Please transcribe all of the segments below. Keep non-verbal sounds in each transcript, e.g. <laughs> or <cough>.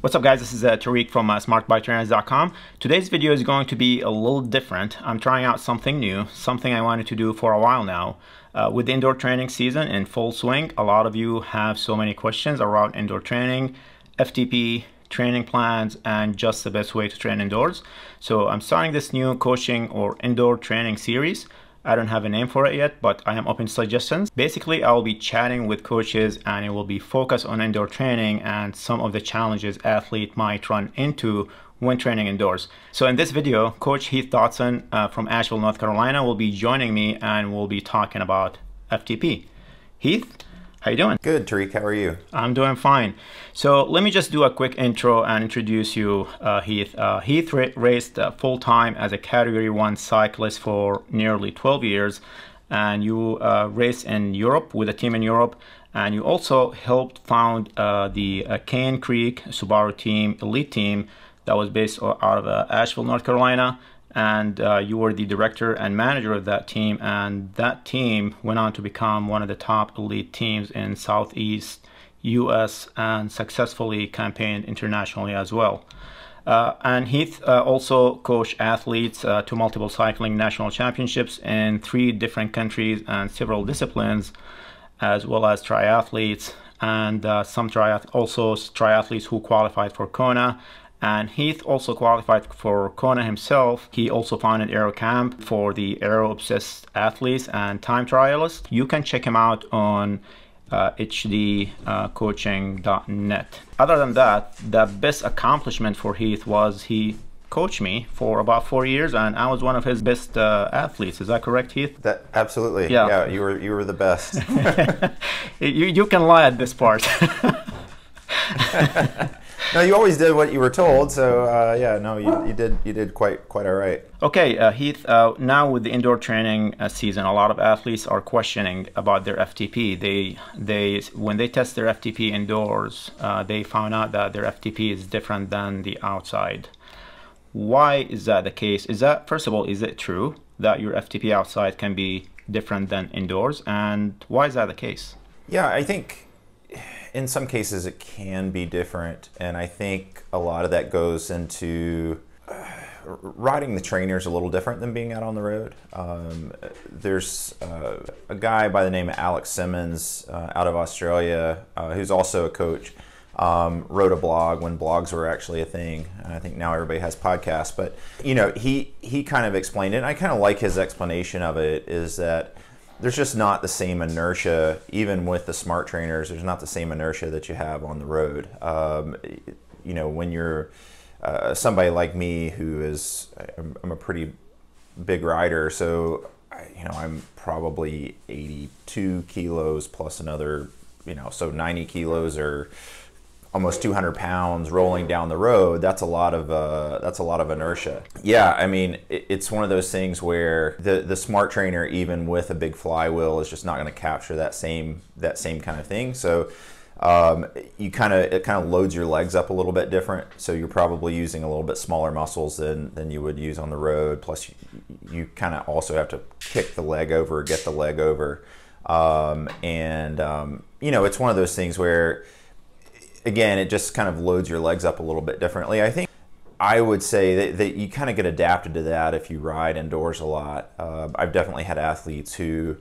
What's up guys, this is uh, Tariq from uh. Today's video is going to be a little different. I'm trying out something new, something I wanted to do for a while now. Uh, with indoor training season in full swing, a lot of you have so many questions around indoor training, FTP, training plans, and just the best way to train indoors. So I'm starting this new coaching or indoor training series I don't have a name for it yet, but I am open to suggestions. Basically, I will be chatting with coaches and it will be focused on indoor training and some of the challenges athlete might run into when training indoors. So in this video, Coach Heath Dotson uh, from Asheville, North Carolina will be joining me and we'll be talking about FTP. Heath, how you doing? Good, Tariq. How are you? I'm doing fine. So let me just do a quick intro and introduce you, uh, Heath. Uh, Heath raced uh, full-time as a Category 1 cyclist for nearly 12 years, and you uh, raced in Europe with a team in Europe, and you also helped found uh, the uh, Cane Creek Subaru team, elite team, that was based out of Asheville, North Carolina, and uh, you were the director and manager of that team and that team went on to become one of the top elite teams in southeast us and successfully campaigned internationally as well. Uh, and Heath uh, also coached athletes uh, to multiple cycling national championships in three different countries and several disciplines, as well as triathletes. And uh, some triath also triathletes who qualified for Kona and Heath also qualified for Kona himself. He also founded Aero Camp for the aero obsessed athletes and time trialists. You can check him out on uh, hdcoaching.net. Uh, Other than that, the best accomplishment for Heath was he coached me for about four years, and I was one of his best uh, athletes. Is that correct, Heath? That absolutely. Yeah. yeah, you were you were the best. <laughs> you you can lie at this part. <laughs> no, you always did what you were told. So uh, yeah, no, you, you did you did quite quite all right. Okay, uh, Heath. Uh, now with the indoor training uh, season, a lot of athletes are questioning about their FTP. They they when they test their FTP indoors, uh, they found out that their FTP is different than the outside. Why is that the case? Is that first of all, is it true that your FTP outside can be different than indoors, and why is that the case? Yeah, I think in some cases it can be different, and I think a lot of that goes into uh, riding the trainer is a little different than being out on the road. Um, there's uh, a guy by the name of Alex Simmons uh, out of Australia uh, who's also a coach. Um, wrote a blog when blogs were actually a thing. And I think now everybody has podcasts, but you know he he kind of explained it. And I kind of like his explanation of it. Is that there's just not the same inertia, even with the smart trainers, there's not the same inertia that you have on the road. Um, you know, when you're uh, somebody like me who is, I'm, I'm, a pretty big rider, so, you know, I'm probably 82 kilos plus another, you know, so 90 kilos or almost 200 pounds rolling down the road that's a lot of uh, that's a lot of inertia. Yeah i mean it, it's one of those things where the the smart trainer even with a big flywheel is just not going to capture that same that same kind of thing. So um, you kind of it kind of loads your legs up a little bit different. So you're probably using a little bit smaller muscles than than you would use on the road. Plus you, you kind of also have to kick the leg over get the leg over. Um, and um, you know it's one of those things where again, it just kind of loads your legs up a little bit differently. I think I would say that, that you kind of get adapted to that if you ride indoors a lot. Uh, I've definitely had athletes who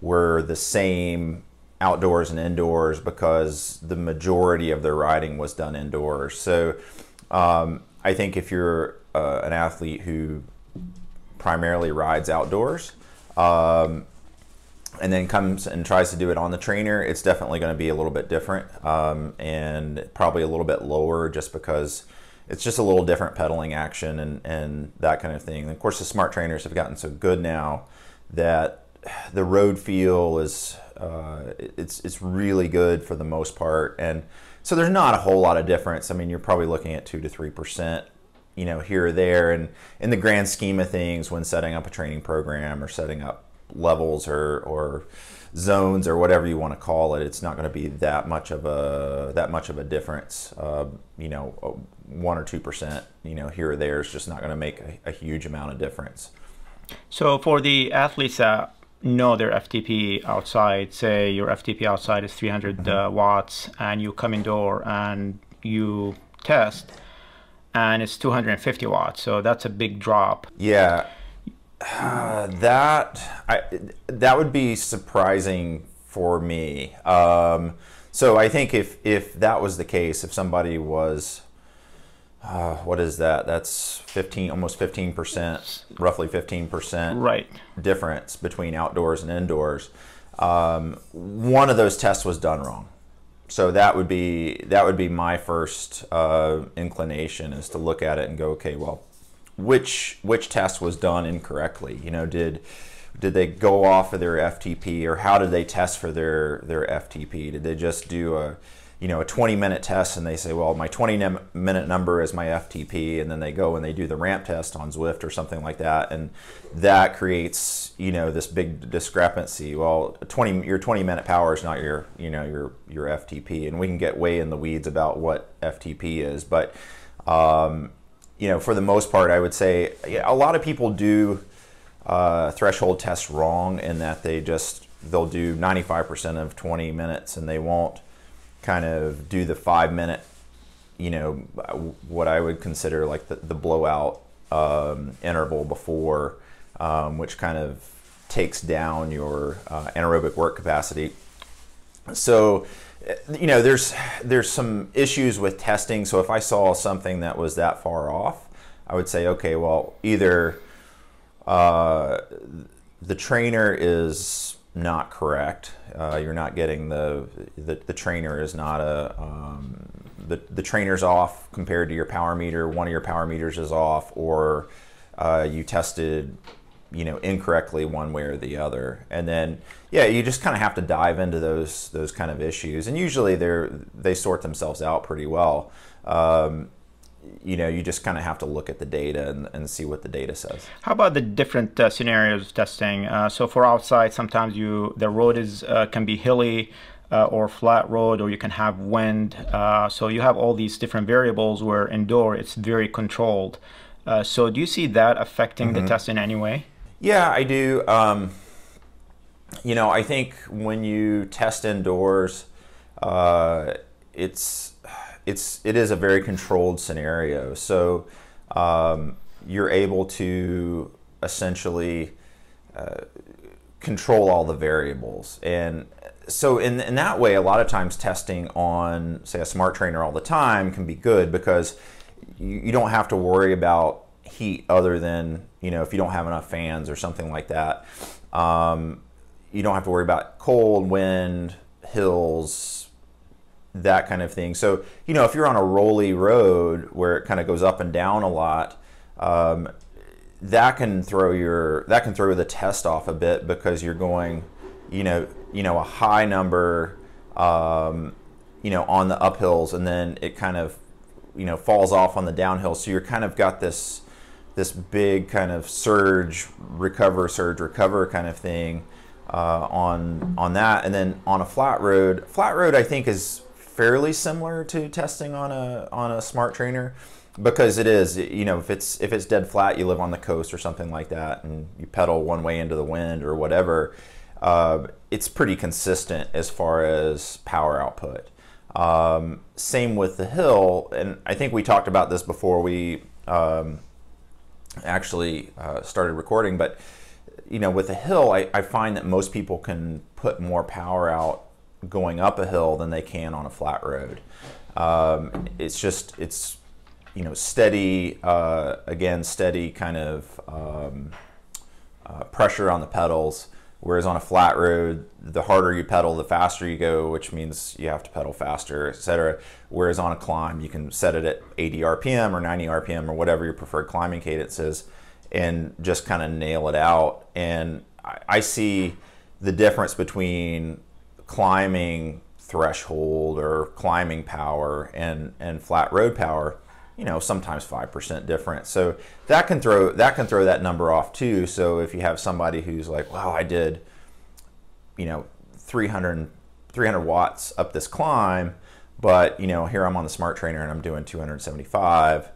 were the same outdoors and indoors because the majority of their riding was done indoors. So um, I think if you're uh, an athlete who primarily rides outdoors, um, and then comes and tries to do it on the trainer, it's definitely going to be a little bit different um, and probably a little bit lower just because it's just a little different pedaling action and, and that kind of thing. And of course, the smart trainers have gotten so good now that the road feel is uh, it's it's really good for the most part, and so there's not a whole lot of difference. I mean, you're probably looking at two to three percent, you know, here or there, and in the grand scheme of things, when setting up a training program or setting up levels or or zones or whatever you want to call it, it's not going to be that much of a that much of a difference. Uh, you know, one or two percent, you know, here or there is just not going to make a, a, huge amount of difference. So for the athletes that know their FTP outside, say your FTP outside is 300 mm-hmm. uh, watts, and you come indoor and you test, and it's 250 watts. So that's a big drop. Yeah, uh, <sighs> that I, that would be surprising for me. Um, so I think if if that was the case, if somebody was uh, what is that? That's 15, almost 15%, roughly 15% right. difference between outdoors and indoors. Um, one of those tests was done wrong. So that would be that would be my first uh, inclination is to look at it and go, okay, well, which which test was done incorrectly? You know, did did they go off of their FTP or how did they test for their their FTP? Did they just do a you know a 20 minute test and they say well my 20 minute number is my ftp and then they go and they do the ramp test on zwift or something like that and that creates you know this big discrepancy well 20 your 20 minute power is not your you know your your ftp and we can get way in the weeds about what ftp is but um, you know for the most part i would say a lot of people do uh, threshold tests wrong in that they just they'll do 95% of 20 minutes and they won't kind of do the five minute, you know, what I would consider like the, the blowout um, interval before, um, which kind of takes down your uh, anaerobic work capacity. So, you know, there's there's some issues with testing. So if I saw something that was that far off, I would say, okay, well, either uh, the trainer is not correct. Uh, you're not getting the, the, the trainer is not a um, the the trainer's off compared to your power meter. One of your power meters is off, or uh, you tested you know incorrectly one way or the other. And then yeah, you just kind of have to dive into those those kind of issues. And usually they're they sort themselves out pretty well. Um, you know, you just kind of have to look at the data and, and, see what the data says. How about the different uh, scenarios of testing? Uh, so for outside, sometimes you the road is uh, can be hilly uh, or flat road, or you can have wind. Uh, so you have all these different variables. Where indoor, it's very controlled. Uh, so do you see that affecting mm-hmm. the test in any way? Yeah, I do. Um, you know, I think when you test indoors, it's it's it is a very controlled scenario. So um, you're able to essentially uh, control all the variables, and so in in that way, a lot of times testing on say a smart trainer all the time can be good because you, you don't have to worry about heat other than you know if you don't have enough fans or something like that. Um, you don't have to worry about cold, wind, hills, that kind of thing. So, you know, if you're on a rolly road where it kind of goes up and down a lot, um, that can throw your that can throw the test off a bit because you're going, you know, you know, a high number, um, you know, on the uphills, and then it kind of, you know, falls off on the downhill. So you're kind of got this this big kind of surge, recover, surge, recover kind of thing. Uh, on on that, and then on a flat road, flat road I think is fairly similar to testing on a on a smart trainer because it is you know if it's if it's dead flat you live on the coast or something like that and you pedal one way into the wind or whatever uh, it's pretty consistent as far as power output. Um, same with the hill. And i think we talked about this before. We um, actually uh, started recording but you know with a hill I, I find that most people can put more power out going up a hill than they can on a flat road. Um, it's just it's you know steady uh, again steady kind of um, uh, pressure on the pedals. Whereas on a flat road, the harder you pedal, the faster you go, which means you have to pedal faster, etc. Whereas on a climb, you can set it at 80 RPM or 90 RPM or whatever your preferred climbing cadence is, and just kind of nail it out. And I, see the difference between climbing threshold or climbing power and, and flat road power, you know, sometimes 5% different. So that can throw that can throw that number off too. So if you have somebody who's like, wow, I did, you know, 300, 300 watts up this climb, but you know, here I'm on the smart trainer and I'm doing 275.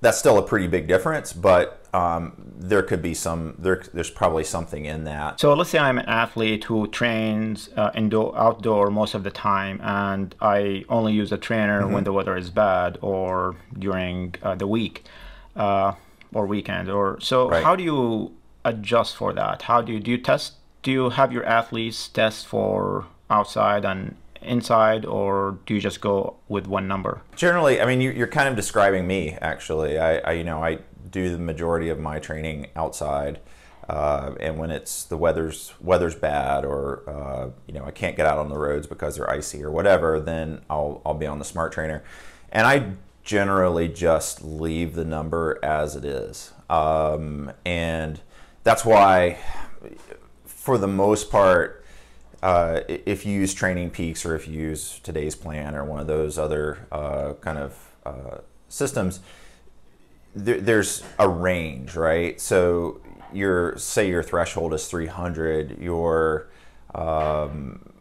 that's still a pretty big difference, but um, there could be some there, there's probably something in that. So let's say I'm an athlete who trains uh, indoor outdoor most of the time, and I only use a trainer mm-hmm. when the weather is bad or during uh, the week uh, or weekend. Or so, right. how do you adjust for that? How do you do you test? Do you have your athletes test for outside and inside, or do you just go with one number? Generally, I mean, you, are kind of describing me. Actually, I, I, you know I do the majority of my training outside. Uh, and when it's the weather's weather's bad or uh, you know I can't get out on the roads because they're icy or whatever, then I'll I'll be on the smart trainer, and I generally just leave the number as it is, um, and that's why for the most part uh, if you use Training Peaks or if you use today's plan or one of those other uh, kind of uh, systems, there, there's a range, right? So your say your threshold is 300. Your um,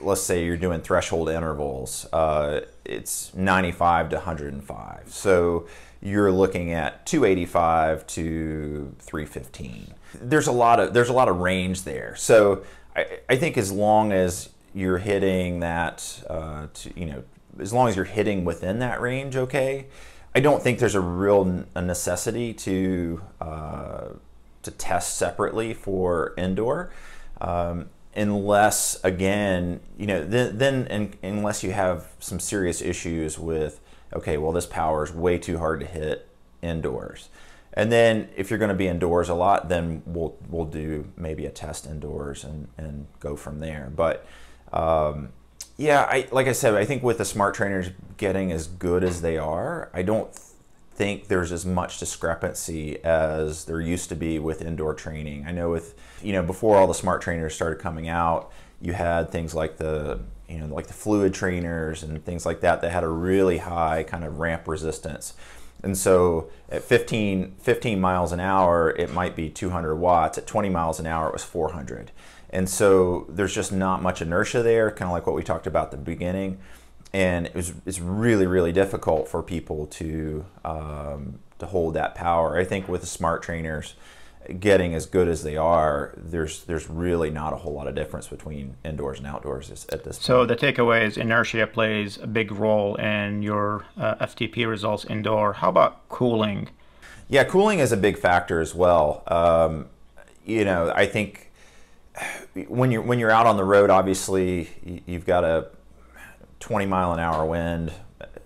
let's say you're doing threshold intervals. Uh, it's 95 to 105. So you're looking at 285 to 315. There's a lot of there's a lot of range there. So I, I think as long as you're hitting that, uh, to, you know, as long as you're hitting within that range, okay. I don't think there's a real a necessity to uh, to test separately for indoor, um, unless again, you know, then, then in, unless you have some serious issues with, okay, well this power is way too hard to hit indoors. And then if you're going to be indoors a lot, then we'll we'll do maybe a test indoors and, and go from there. But um, yeah, I like I said, I think with the smart trainers getting as good as they are, I don't think there's as much discrepancy as there used to be with indoor training. I know with you know before all the smart trainers started coming out, you had things like the you know like the fluid trainers and things like that that had a really high kind of ramp resistance and so at 15, 15 miles an hour, it might be 200 watts. At 20 miles an hour, it was 400. And so there's just not much inertia there, kind of like what we talked about at the beginning. And it was, it's really, really difficult for people to, um, to hold that power. I think with the smart trainers, getting as good as they are, there's there's really not a whole lot of difference between indoors and outdoors at this. Point. So the takeaway is inertia plays a big role in your uh, FTP results indoor. How about cooling? Yeah, cooling is a big factor as well. Um, you know, I think when you're when you're out on the road, obviously you've got a 20 mile an hour wind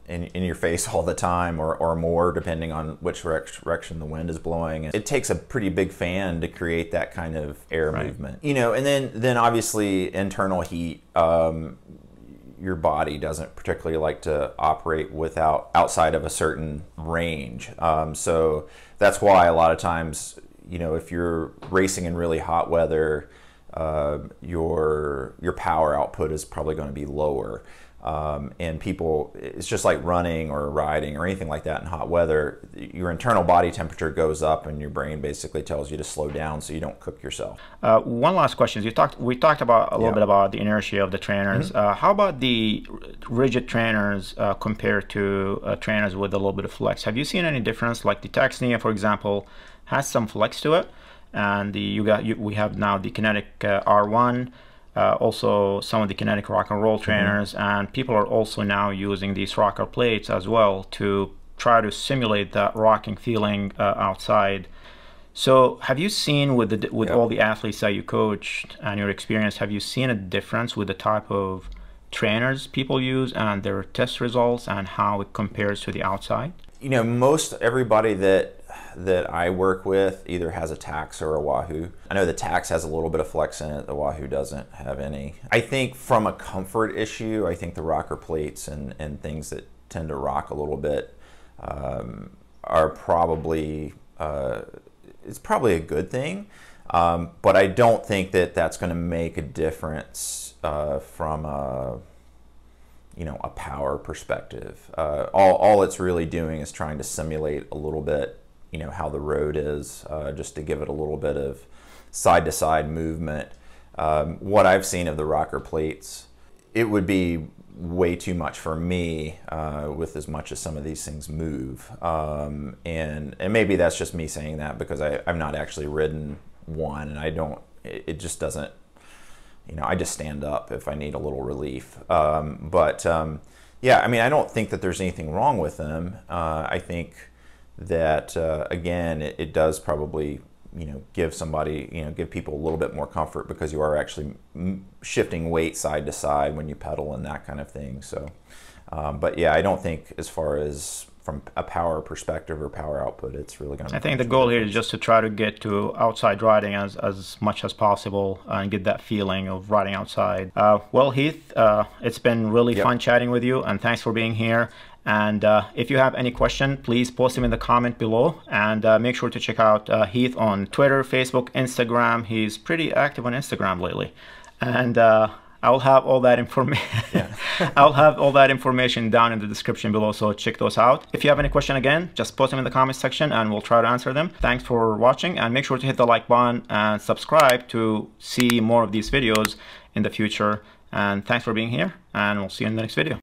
in, in your face <laughs> all the time or, or more depending on which direction the wind is blowing. It takes a pretty big fan to create that kind of air right. movement. You know and then then obviously internal heat um, your body doesn't particularly like to operate without outside of a certain range. Um, so that's why a lot of times you know if you're racing in really hot weather uh, your your power output is probably going to be lower um, and people, it's just like running or riding or anything like that in hot weather. Your internal body temperature goes up, and your brain basically tells you to slow down so you don't cook yourself. Uh, one last question: You talked, we talked about a little yeah. bit about the inertia of the trainers. Mm-hmm. Uh, how about the rigid trainers uh, compared to uh, trainers with a little bit of flex? Have you seen any difference? Like the Tacx for example, has some flex to it, and the you got you, we have now the Kinetic uh, R1 uh, also some of the kinetic rock and roll mm-hmm. trainers mm-hmm. and people are also now using these rocker plates as well to try to simulate that rocking feeling uh, outside so have you seen with the with all the athletes that you coached and your experience have you seen a difference with the type of trainers people use and their test results and how it compares to the outside you know most everybody that that I work with either has a Tacx or a Wahoo. I know the Tacx has a little bit of flex in it, the Wahoo doesn't have any. I think from a comfort issue, I think the rocker plates and, and things that tend to rock a little bit um, are probably, uh, it's probably a good thing. Um, but I don't think that that's going to make a difference uh, from a, you know, a power perspective. Uh, all, all it's really doing is trying to simulate a little bit you know how the road is, uh, just to give it a little bit of side to side movement. Um, what I've seen of the rocker plates, it would be way too much for me uh, with as much as some of these things move. Um, and and maybe that's just me saying that because I, I've not actually ridden one, and I don't. It, it just doesn't. You know, I just stand up if I need a little relief. Um, but um, yeah, I mean, I don't think that there's anything wrong with them. Uh, I think that uh, again, it, it does probably you know give somebody you know give people a little bit more comfort because you are actually shifting weight side to side when you pedal and that kind of thing. So um, but yeah i don't think as far as from a power perspective or power output it's really going to i think the goal here is just to try to get to outside riding as, as much as possible and get that feeling of riding outside. Uh, well heath uh, it's been really yep. fun chatting with you and thanks for being here and uh, if you have any question, please post them in the comment below. And uh, make sure to check out uh, Heath on Twitter, Facebook, Instagram. He's pretty active on Instagram lately. And uh, I'll have all that information. Yeah. <laughs> I'll have all that information down in the description below, so check those out. If you have any question again, just post them in the comment section and we'll try to answer them. Thanks for watching and make sure to hit the like button and subscribe to see more of these videos in the future. And thanks for being here and we'll see you in the next video.